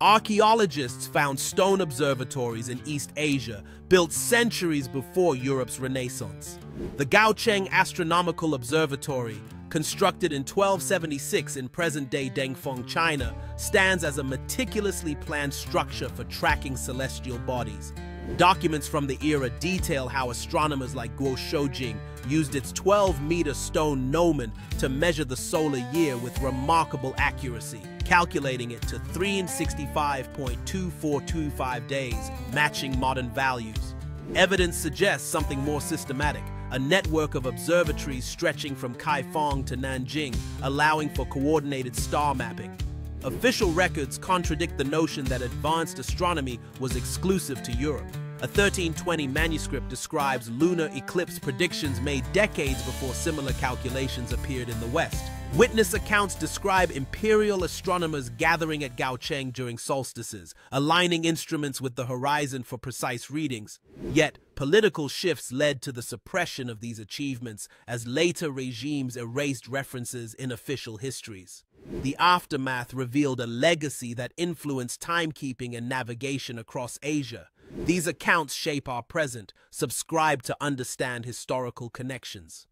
Archaeologists found stone observatories in East Asia, built centuries before Europe's Renaissance. The Gaocheng Astronomical Observatory, constructed in 1276 in present-day Dengfeng, China, stands as a meticulously planned structure for tracking celestial bodies. Documents from the era detail how astronomers like Guo Shoujing used its 12-meter stone gnomon to measure the solar year with remarkable accuracy, calculating it to 365.2425 days, matching modern values. Evidence suggests something more systematic, a network of observatories stretching from Kaifeng to Nanjing, allowing for coordinated star mapping. Official records contradict the notion that advanced astronomy was exclusive to Europe. A 1320 manuscript describes lunar eclipse predictions made decades before similar calculations appeared in the West. Witness accounts describe imperial astronomers gathering at Gaocheng during solstices, aligning instruments with the horizon for precise readings. Yet, political shifts led to the suppression of these achievements as later regimes erased references in official histories. The aftermath revealed a legacy that influenced timekeeping and navigation across Asia. These accounts shape our present, subscribe to understand historical connections.